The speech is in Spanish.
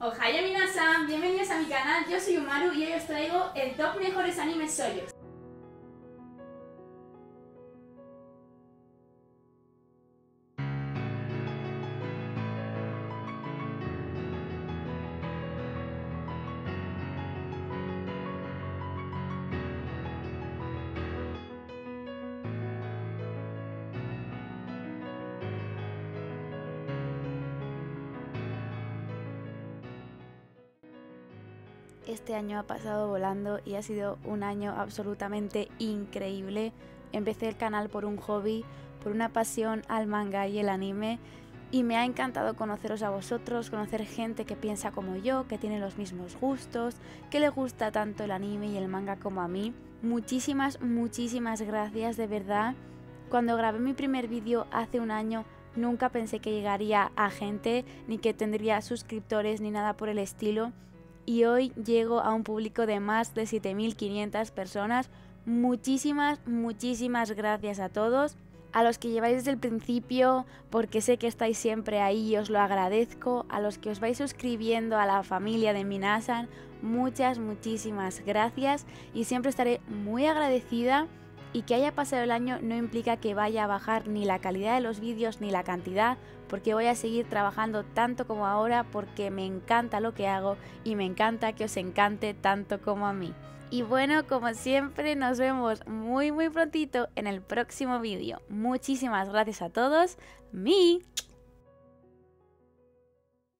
Ohaya minasan, bienvenidos a mi canal, yo soy Umaru y hoy os traigo el top mejores animes soyos. Este año ha pasado volando y ha sido un año absolutamente increíble. Empecé el canal por un hobby, por una pasión al manga y el anime y me ha encantado conoceros a vosotros, conocer gente que piensa como yo, que tiene los mismos gustos, que le gusta tanto el anime y el manga como a mí. Muchísimas, muchísimas gracias de verdad. Cuando grabé mi primer vídeo hace un año nunca pensé que llegaría a gente, ni que tendría suscriptores, ni nada por el estilo y hoy llego a un público de más de 7.500 personas. Muchísimas, muchísimas gracias a todos. A los que lleváis desde el principio, porque sé que estáis siempre ahí y os lo agradezco. A los que os vais suscribiendo a la familia de Minasan, muchas, muchísimas gracias. Y siempre estaré muy agradecida y que haya pasado el año no implica que vaya a bajar ni la calidad de los vídeos ni la cantidad, porque voy a seguir trabajando tanto como ahora porque me encanta lo que hago y me encanta que os encante tanto como a mí. Y bueno, como siempre, nos vemos muy muy prontito en el próximo vídeo. Muchísimas gracias a todos. Mi